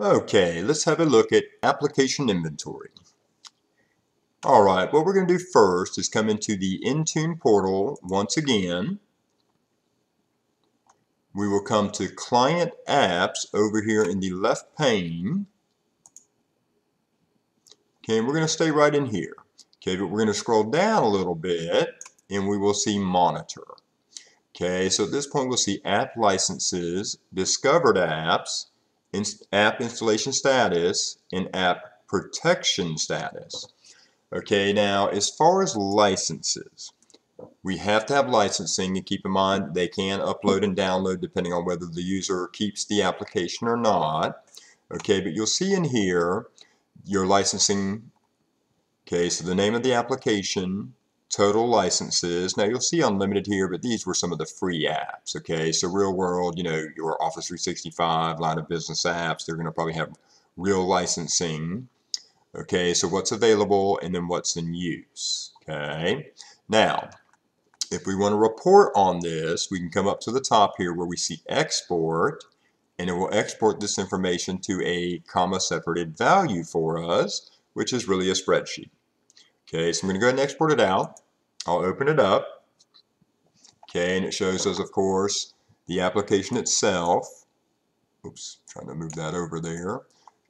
Okay, let's have a look at application inventory. All right, what we're going to do first is come into the Intune portal once again. We will come to Client Apps over here in the left pane. Okay, we're going to stay right in here. Okay, but we're going to scroll down a little bit and we will see Monitor. Okay, so at this point we'll see App Licenses, Discovered Apps, app installation status and app protection status. Okay, now as far as licenses, we have to have licensing and keep in mind they can upload and download depending on whether the user keeps the application or not. Okay, but you'll see in here your licensing, okay, so the name of the application, total licenses. Now you'll see unlimited here, but these were some of the free apps. Okay, so real world, you know, your Office 365 line of business apps, they're going to probably have real licensing. Okay, so what's available and then what's in use. Okay, now if we want to report on this, we can come up to the top here where we see export and it will export this information to a comma separated value for us, which is really a spreadsheet. Okay, so I'm going to go ahead and export it out. I'll open it up. Okay, and it shows us, of course, the application itself. Oops, trying to move that over there.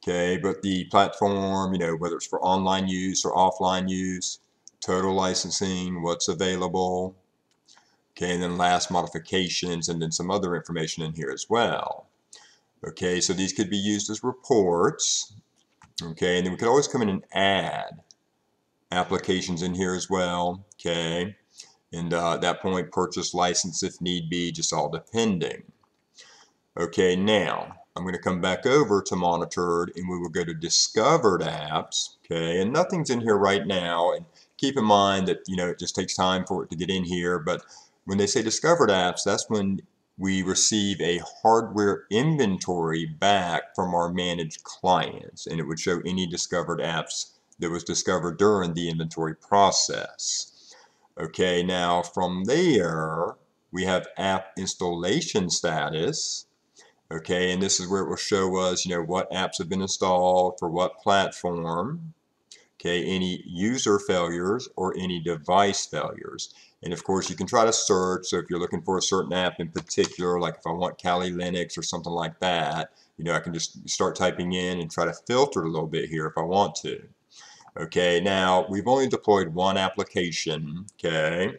Okay, but the platform, you know, whether it's for online use or offline use, total licensing, what's available. Okay, and then last modifications, and then some other information in here as well. Okay, so these could be used as reports. Okay, and then we could always come in and add applications in here as well. Okay. And uh, at that point, purchase license if need be, just all depending. Okay, now I'm going to come back over to monitored and we will go to discovered apps. Okay, and nothing's in here right now. And keep in mind that, you know, it just takes time for it to get in here. But when they say discovered apps, that's when we receive a hardware inventory back from our managed clients. And it would show any discovered apps that was discovered during the inventory process. Okay, now from there, we have app installation status. Okay, and this is where it will show us, you know, what apps have been installed for what platform. Okay, any user failures or any device failures. And of course, you can try to search. So if you're looking for a certain app in particular, like if I want Kali Linux or something like that, you know, I can just start typing in and try to filter a little bit here if I want to. Okay, now we've only deployed one application, okay,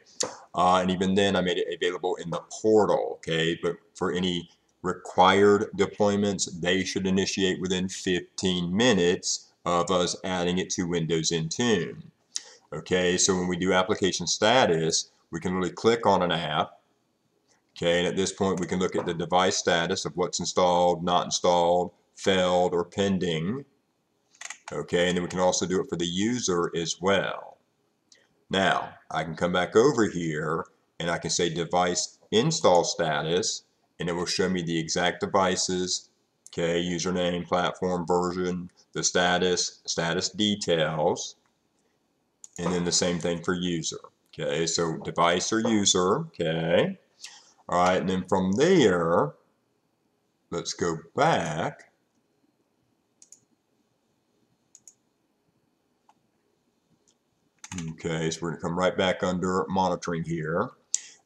uh, and even then I made it available in the portal, okay, but for any required deployments, they should initiate within 15 minutes of us adding it to Windows Intune. Okay, so when we do application status, we can really click on an app, okay, and at this point we can look at the device status of what's installed, not installed, failed, or pending, Okay, and then we can also do it for the user as well. Now, I can come back over here and I can say device install status and it will show me the exact devices, okay, username, platform, version, the status, status details, and then the same thing for user. Okay, so device or user, okay. All right, and then from there, let's go back Okay, so we're going to come right back under monitoring here.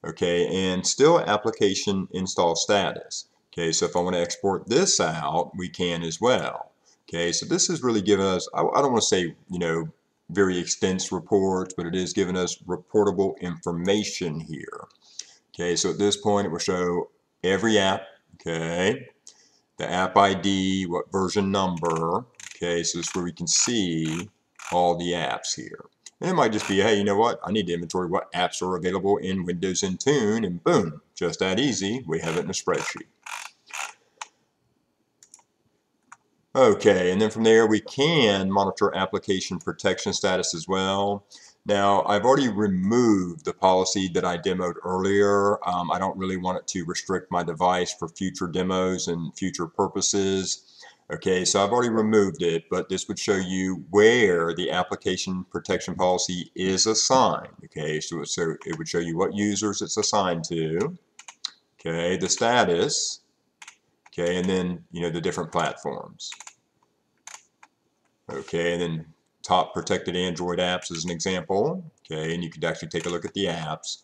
Okay, and still application install status. Okay, so if I want to export this out, we can as well. Okay, so this is really giving us, I, I don't want to say, you know, very extensive reports, but it is giving us reportable information here. Okay, so at this point it will show every app, okay, the app ID, what version number, okay, so this is where we can see all the apps here. And it might just be, hey, you know what? I need to inventory what apps are available in Windows Intune, and boom, just that easy. We have it in a spreadsheet. Okay, and then from there we can monitor application protection status as well. Now, I've already removed the policy that I demoed earlier. Um, I don't really want it to restrict my device for future demos and future purposes. Okay, so I've already removed it, but this would show you where the application protection policy is assigned. Okay, so, so it would show you what users it's assigned to. Okay, the status. Okay, and then, you know, the different platforms. Okay, and then top protected Android apps as an example. Okay, and you could actually take a look at the apps.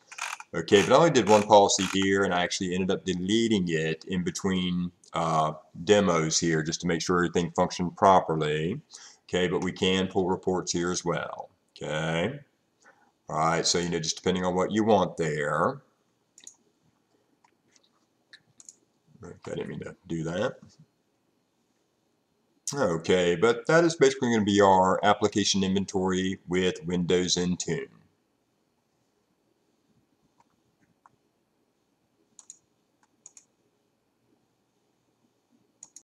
Okay, but I only did one policy here, and I actually ended up deleting it in between uh, demos here just to make sure everything functioned properly. Okay, but we can pull reports here as well. Okay. All right, so you know, just depending on what you want there. Okay, I didn't mean to do that. Okay, but that is basically going to be our application inventory with Windows Intune.